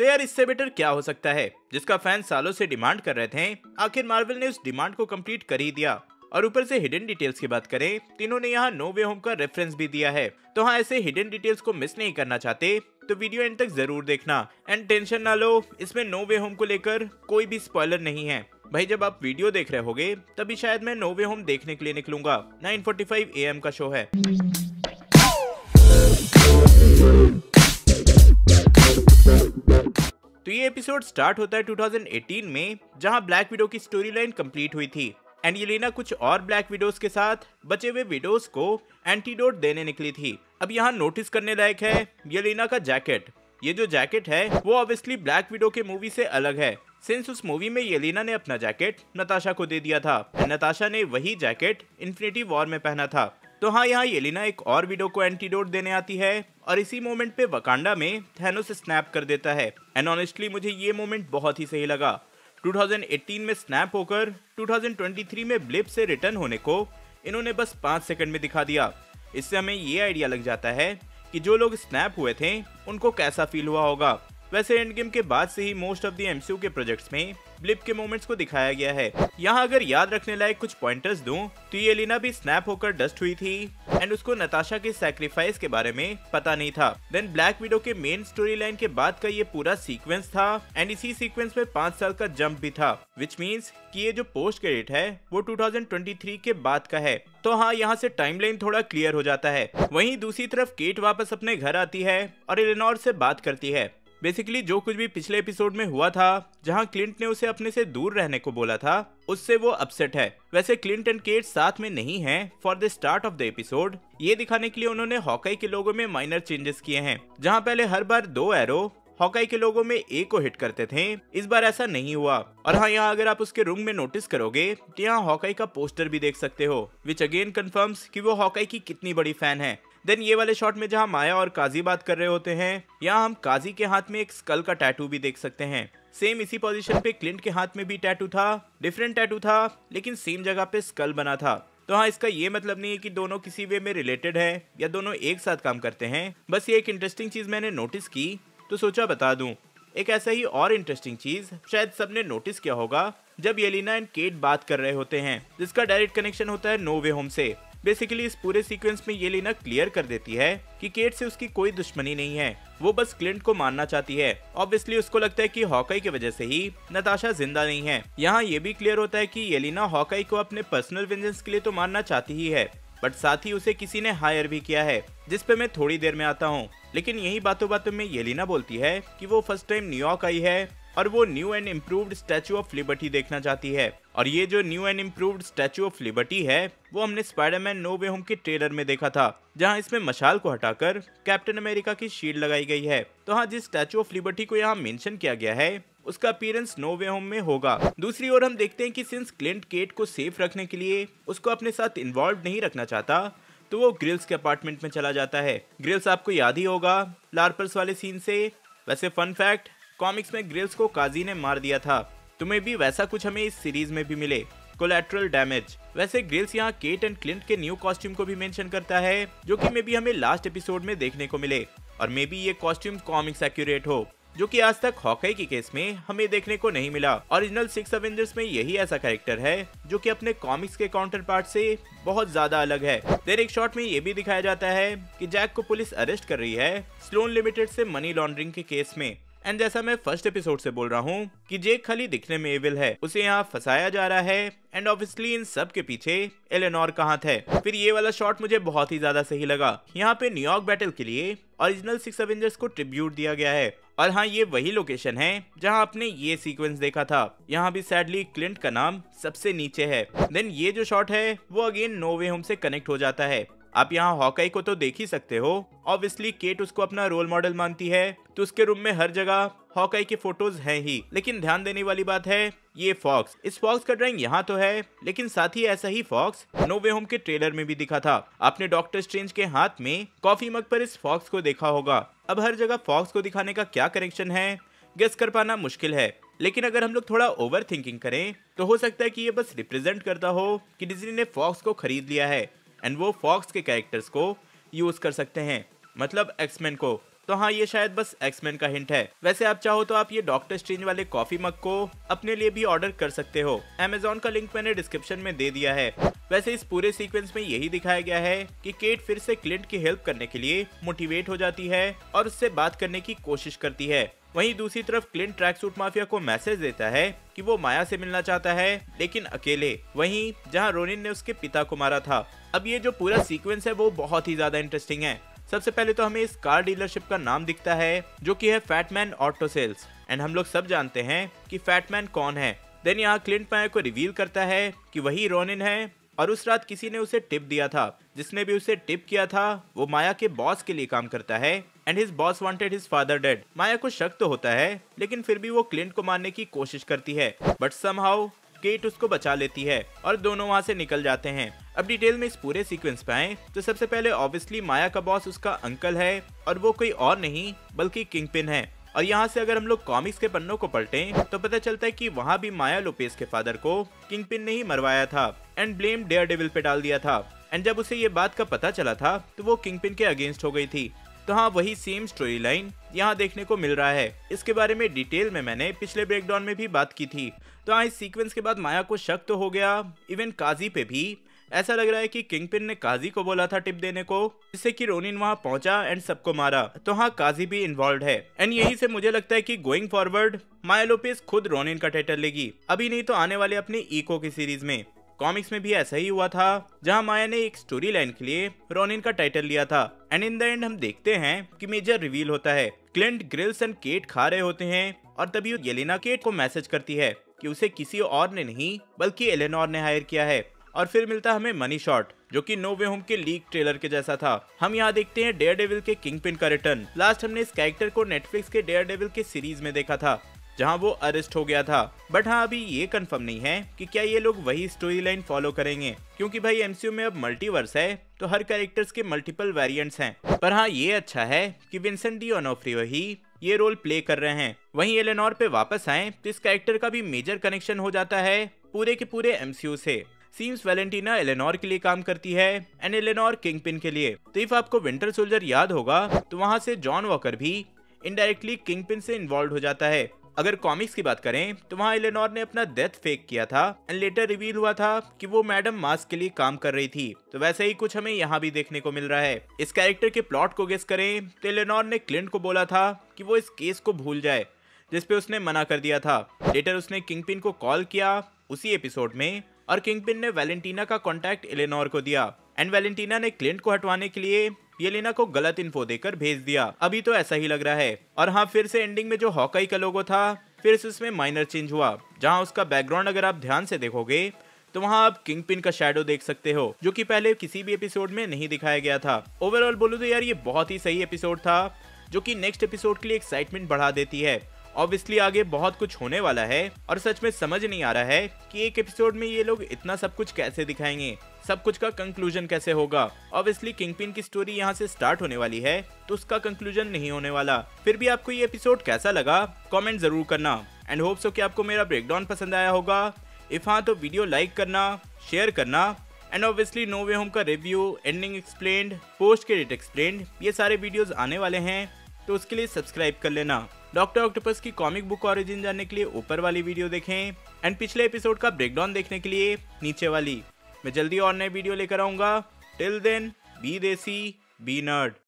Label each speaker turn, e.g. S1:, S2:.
S1: तो यार इससे बेटर क्या हो सकता है? जिसका फ़ैन सालों से डिमांड कर रहे थे, आखिर मार्वल ने उस डिमांड को कंप्लीट कर ही दिया। और ऊपर से हिडन डिटेल्स की बात करें तीनों ने यहाँ नो वे होम का रेफरेंस भी दिया है। तो हाँ ऐसे हिडन डिटेल्स को मिस नहीं करना चाहते तो वीडियो एंड तक ज़रूर देखना। एंड टेंशन ना लो, इसमें नो वे होम को लेकर कोई भी स्पॉइलर नहीं है। भाई, जब आप वीडियो देख रहे होगे, तभी शायद मैं नो वे होम देखने के लिए निकलूँगा। 9:45 एएम का शो है। तो ये एपिसोड स्टार्ट होता है 2018 में, जहाँ ब्लैक विडो की स्टोरी लाइन कंप्लीट हुई थी। एंड येलिना कुछ और ब्लैक विडोज के साथ बचे हुए विडोज को एंटीडोट देने निकली थी। अब यहाँ नोटिस करने लायक है येलिना का जैकेट ये जो जैकेट है, वो ऑब्वियसली ब्लैक विडो के मूवी से अलग है। सिंस उस मूवी में येलिना ने अपना जैकेट नताशा को दे दिया था। नताशा ने वही जैकेट इन्फिनिटी वॉर में पहना था। तो हाँ यहाँ येलिना एक और विडो को एंटीडोट देने आती है और इसी मोमेंट पे वकांडा में थैनोस स्नैप कर देता है। एंड ऑनेस्टली मुझे ये मोमेंट बहुत ही सही लगा। 2018 में स्नैप होकर 2023 में ब्लिप से रिटर्न होने को इन्होंने बस पाँच सेकंड में दिखा दिया। इससे हमें ये आइडिया लग जाता है कि जो लोग स्नैप हुए थे, उनको कैसा फील हुआ होगा। वैसे एंड गेम के बाद से ही मोस्ट ऑफ़ दी एमसीयू के प्रोजेक्ट्स में ब्लिप के मोमेंट्स को दिखाया गया है। यहाँ अगर याद रखने लायक कुछ पॉइंटर्स दूँ तो ये लीना भी स्नैप होकर डस्ट हुई थी एंड उसको नताशा के सैक्रिफाइस के बारे में पता नहीं था। देन ब्लैक विडो के मेन स्टोरी लाइन के बाद का ये पूरा सीक्वेंस था एंड इसी सीक्वेंस में पाँच साल का जंप भी था विच मीन्स कि ये जो पोस्ट क्रेडिट है, वो 2023 के बाद का है। तो हाँ यहाँ से टाइमलाइन थोड़ा क्लियर हो जाता है। वहीं दूसरी तरफ़ केट वापस अपने घर आती है, और इलेनोर से बात करती है। बेसिकली जो कुछ भी पिछले एपिसोड में हुआ था, जहाँ क्लिंट ने उसे अपने से दूर रहने को बोला था, उससे वो अपसेट है। वैसे क्लिंट एंड केट साथ में नहीं है for the start of the episode ये दिखाने के लिए उन्होंने हॉकाई के लोगों में माइनर चेंजेस किए हैं। जहाँ पहले हर बार दो एरो हॉकाई के लोगों में एक को हिट करते थे, इस बार ऐसा नहीं हुआ। और हाँ यहाँ अगर आप उसके रूम में नोटिस करोगे तो यहाँ हॉकाई का पोस्टर भी देख सकते हो विच अगेन कन्फर्म्स कि वो हॉकाई की कितनी बड़ी फ़ैन है। देन ये वाले शॉट में जहाँ माया और काजी बात कर रहे होते हैं, यहाँ हम काजी के हाथ में एक स्कल का टैटू भी देख सकते हैं। सेम इसी पोजीशन पे क्लिंट के हाथ में भी टैटू था डिफरेंट टैटू था, लेकिन सेम जगह पे स्कल बना था। तो हाँ इसका ये मतलब नहीं है कि दोनों किसी वे में रिलेटेड है या दोनों एक साथ काम करते हैं। बस ये एक इंटरेस्टिंग चीज़ मैंने नोटिस की तो सोचा बता दूँ। एक ऐसा ही और इंटरेस्टिंग चीज़, शायद सबने नोटिस किया होगा, जब येलिना एंड केट बात कर रहे होते हैं, जिसका डायरेक्ट कनेक्शन होता है नो वे होम से। बेसिकली इस पूरे सीक्वेंस में ये लीना क्लियर कर देती है कि केट से उसकी कोई दुश्मनी नहीं है। वो बस क्लिंट को मारना चाहती है। ऑब्वियसली उसको लगता है कि हॉकाई की वजह से ही नताशा ज़िंदा नहीं है। यहाँ ये भी क्लियर होता है कि येलिना हॉकाई को अपने पर्सनल वेंजेंस के लिए तो मारना चाहती ही है। बट साथ ही उसे किसी ने हायर भी किया है, जिस पे मैं थोड़ी देर में आता हूँ। लेकिन यही बातों बातों में येलिना बोलती है कि वो फ़र्स्ट टाइम न्यूयॉर्क आई है और वो new and improved statue of liberty देखना चाहती है। और ये जो new and improved statue of liberty है, वो हमने स्पाइडरमैन नो वे होम के ट्रेलर में देखा था, जहाँ इसमें मशाल को हटाकर कैप्टन अमेरिका की शील्ड लगाई गई है। तो हाँ जिस स्टैचू ऑफ़ लिबर्टी को यहाँ मेंशन किया गया है, उसका अपीयरेंस नो वे होम में होगा। दूसरी ओर हम देखते हैं कि सिंस क्लिंट केट को सेफ़ रखने के लिए उसको अपने साथ इन्वॉल्व नहीं रखना चाहता तो वो ग्रिल्स के अपार्टमेंट में चला जाता है। ग्रिल्स आपको याद ही होगा लार्पर्स वाले सीन से, वैसे फन फैक्ट कॉमिक्स में ग्रिल्स को काजी ने मार दिया था। तुम्हें भी वैसा कुछ हमें इस सीरीज़ में भी मिले। कोलेट्रल डैमेज वैसे ग्रिल्स यहाँ केट एंड क्लिंट के न्यू कॉस्ट्यूम को भी मेंशन करता है, जो कि मे बी हमें लास्ट एपिसोड में देखने को मिले। और मे बी ये कॉस्ट्यूम कॉमिक्स एक्यूरेट हो, जो कि आज तक हॉकाई के केस में हमें देखने को नहीं मिला। ओरिजिनल सिक्स अवेंजर्स में यही ऐसा कैरेक्टर है, जो कि अपने कॉमिक्स के काउंटर पार्ट से बहुत ज़्यादा अलग है। देर एक शॉट में ये भी दिखाया जाता है कि जैक को पुलिस अरेस्ट कर रही है स्लोन लिमिटेड से मनी लॉन्ड्रिंग के केस में। एंड जैसा मैं फ़र्स्ट एपिसोड से बोल रहा हूँ कि जेक खाली दिखने में एविल है, उसे यहाँ फंसाया जा रहा है एंड ऑब्वियसली इन सब के पीछे एलेनोर का हाथ है फिर ये वाला शॉट मुझे बहुत ही ज़्यादा सही लगा। यहाँ पे न्यूयॉर्क बैटल के लिए ओरिजिनल सिक्स अवेंजर्स को ट्रिब्यूट दिया गया है। और हाँ ये वही लोकेशन है जहाँ आपने ये सीक्वेंस देखा था। यहाँ भी सैडली क्लिंट का नाम सबसे नीचे है। देन ये जो शॉट है, वो अगेन नो वे होम से कनेक्ट हो जाता है। आप यहाँ हॉकाई को तो देख ही सकते हो। ऑब्वियसली केट उसको अपना रोल मॉडल मानती है तो उसके रूम में हर जगह हॉकाई के फ़ोटोज़ हैं ही। लेकिन ध्यान देने वाली बात है, ये फॉक्स इस फॉक्स का ड्राइंग यहाँ तो है, लेकिन साथ ही ऐसा ही फॉक्स नो वे होम के ट्रेलर में भी दिखा था। आपने डॉक्टर स्ट्रेंज के हाथ में कॉफ़ी मग पर इस फॉक्स को देखा होगा। अब हर जगह फॉक्स को दिखाने का क्या कनेक्शन है? गेस कर पाना मुश्किल है। लेकिन अगर हम लोग थोड़ा ओवर थिंकिंग करें तो हो सकता है कि ये बस रिप्रेजेंट करता हो कि डिज्नी ने फॉक्स को खरीद लिया है। एंड वो फॉक्स के कैरेक्टर्स को यूज़ कर सकते हैं मतलब एक्समैन को। तो हाँ ये शायद बस एक्समैन का हिंट है। वैसे आप चाहो तो आप ये डॉक्टर स्ट्रेंज वाले कॉफ़ी मग को अपने लिए भी ऑर्डर कर सकते हो। अमेजोन का लिंक मैंने डिस्क्रिप्शन में दे दिया है। वैसे इस पूरे सीक्वेंस में यही दिखाया गया है कि केट फिर से क्लिंट की हेल्प करने के लिए मोटिवेट हो जाती है और उससे बात करने की कोशिश करती है। वहीं दूसरी तरफ़ क्लिंट ट्रैक सूट माफिया को मैसेज देता है कि वो माया से मिलना चाहता है, लेकिन अकेले। वहीं जहाँ रोनिन ने उसके पिता को मारा था अब ये जो पूरा सीक्वेंस है, वो बहुत ही ज़्यादा इंटरेस्टिंग है। सबसे पहले तो हमें इस कार डीलरशिप का नाम दिखता है, जो कि है फैटमैन ऑटो सेल्स एंड हम लोग सब जानते हैं कि फैटमैन कौन है। देन यहाँ क्लिंट माया को रिवील करता है कि वही रोनिन है, और उस रात किसी ने उसे टिप दिया था। जिसने भी उसे टिप किया था, वो माया के बॉस के लिए काम करता है। And his boss wanted his father dead Maya को शक तो होता है, लेकिन फिर भी वो क्लिंट को मारने की कोशिश करती है। बट समहाउ केट उसको बचा लेती है और दोनों वहाँ से निकल जाते हैं। अब डिटेल में इस पूरे सीक्वेंस पे आए तो सबसे पहले ऑब्वियसली माया का बॉस उसका अंकल है और वो कोई और नहीं, बल्कि किंग पिन है। और यहाँ से अगर हम लोग कॉमिक्स के पन्नों को पलटे तो पता चलता है कि वहाँ भी माया लोपेस के फादर को किंग पिन ने ही मरवाया था एंड ब्लेम डेयर डेविल पे डाल दिया था। एंड जब उसे ये बात का पता चला था तो वो किंग पिन के अगेंस्ट हो गई थी। तो हाँ वही सेम स्टोरी लाइन यहाँ देखने को मिल रहा है। इसके बारे में डिटेल में मैंने पिछले ब्रेकडाउन में भी बात की थी। तो हाँ इस सीक्वेंस के बाद माया को शक तो हो गया। इवन काजी पे भी। ऐसा लग रहा है कि किंगपिन ने काजी को बोला था टिप देने को, जिससे कि रोनिन वहाँ पहुँचा एंड सबको मारा। तो हाँ काजी भी इन्वॉल्व है। एंड यही से मुझे लगता है कि गोइंग फॉरवर्ड माया लोपेस खुद रोनिन का टाइटल लेगी। अभी नहीं तो आने वाले अपने इको की सीरीज़ में। कॉमिक्स में भी ऐसा ही हुआ था, जहाँ माया ने एक स्टोरी लाइन के लिए रोनिन का टाइटल लिया था। एंड इन द एंड हम देखते हैं कि मेजर रिवील होता है। क्लिंट ग्रिल्स एंड केट खा रहे होते हैं और तभी येलिना केट को मैसेज करती है कि उसे किसी और ने नहीं, बल्कि एलेनोर ने हायर किया है। और फिर मिलता हमें मनी शॉट जो कि नो वे होम के लीक ट्रेलर के जैसा था। हम यहाँ देखते हैं डेयर डेविल के किंग पिन का रिटर्न लास्ट हमने इस कैरेक्टर को नेटफ्लिक्स के डेयर डेविल के सीरीज़ में देखा था। जहाँ वो अरेस्ट हो गया था। बट हाँ अभी ये कंफर्म नहीं है कि क्या ये लोग वही स्टोरी लाइन फॉलो करेंगे। क्योंकि भाई एमसीयू में अब मल्टीवर्स है तो हर कैरेक्टर्स के मल्टीपल वेरिएंट्स हैं। पर हाँ ये अच्छा है कि विंसेंट डी ओनोफ्री ही ये रोल प्ले कर रहे हैं। वहीं एलेनोर पे वापस आए तो इस कैरेक्टर का भी मेजर कनेक्शन हो जाता है पूरे के पूरे एमसीयू से। सीम्स वेलेंटीना एलेनोर के लिए काम करती है एंड एलेनोर किंग पिन के लिए। तो इफ़ आपको विंटर सोल्जर याद होगा तो वहाँ से जॉन वॉकर भी इनडायरेक्टली किंग पिन से इन्वॉल्व हो जाता है। अगर कॉमिक्स की बात करें तो वहाँ एलेनोर ने अपना डेथ फेक किया था एंड लेटर रिवील हुआ था कि वो मैडम मास्क के लिए काम कर रही थी। तो वैसे ही कुछ हमें यहाँ भी देखने को मिल रहा है। इस कैरेक्टर के प्लॉट को गेस करें तो एलेनोर ने क्लिंट को बोला था कि वो इस केस को भूल जाए जिसपे उसने मना कर दिया था। लेटर उसने किंगपिन को कॉल किया उसी एपिसोड में और किंगपिन ने वैलेंटीना का कॉन्टेक्ट एलेनोर को दिया। एंड वैलेंटीना ने क्लिंट को हटवाने के लिए येलेना को गलत इन्फो देकर भेज दिया। अभी तो ऐसा ही लग रहा है। और हाँ फिर से एंडिंग में जो हॉकाई का लोगो था, फिर से उसमें माइनर चेंज हुआ, जहाँ उसका बैकग्राउंड अगर आप ध्यान से देखोगे तो वहाँ आप किंग पिन का शेडो देख सकते हो, जो कि पहले किसी भी एपिसोड में नहीं दिखाया गया था। ओवरऑल बोलो तो यार, ये बहुत ही सही एपिसोड था, जो कि नेक्स्ट एपिसोड के लिए एक्साइटमेंट बढ़ा देती है। ऑब्वियसली आगे बहुत कुछ होने वाला है, और सच में समझ नहीं आ रहा है कि एक एपिसोड में ये लोग इतना सब कुछ कैसे दिखाएँगे। सब कुछ का कंक्लूजन कैसे होगा? ऑब्वियसली किंगपिन की स्टोरी यहाँ से स्टार्ट होने वाली है तो उसका कंक्लूजन नहीं होने वाला। फिर भी आपको ये एपिसोड कैसा लगा? कमेंट ज़रूर करना। एंड होप सो कि आपको मेरा ब्रेकडाउन पसंद आया होगा। इफ़ हाँ तो वीडियो लाइक करना शेयर करना। And obviously no way home का review ending explained post credit explained ये सारे वीडियोस आने वाले हैं तो उसके लिए सब्सक्राइब कर लेना। डॉक्टर ऑक्टोपस की कॉमिक बुक ऑरिजिन जानने के लिए ऊपर वाली वीडियो देखें। एंड पिछले एपिसोड का ब्रेकडाउन देखने के लिए नीचे वाली। मैं जल्दी और नए वीडियो लेकर आऊँगा। Till then be desi be nerd